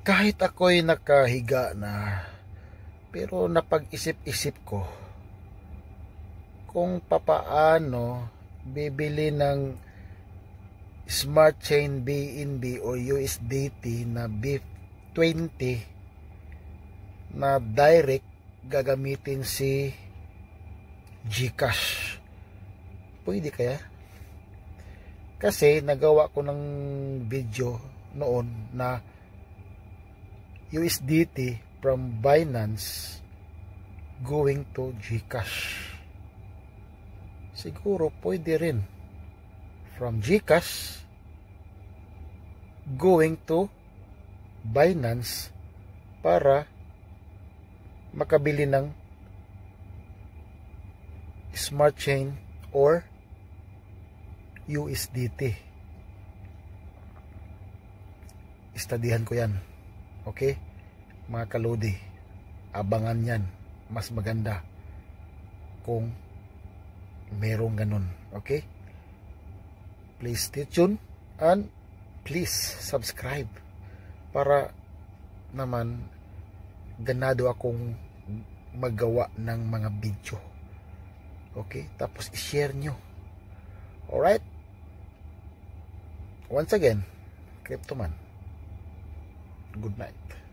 kahit ako'y nakahiga na pero napag-isip-isip ko kung papaano bibili ng Smart Chain BNB o USDT na B20 na direct gagamitin si Gcash. Pwede kaya? Kasi nagawa ko ng video noon na USDT from Binance going to Gcash. Siguro pwede rin from Gcash going to Binance para makabili ng smart chain or USDT. Istadihan ko yan. Okay? Mga kalodi, abangan yan. Mas maganda kung merong ganun. Okay? Please stay tuned and please subscribe para naman ganado akong magawa ng mga video. Okay? Tapos i-share nyo. Alright? Once again, Cryptoman. good night.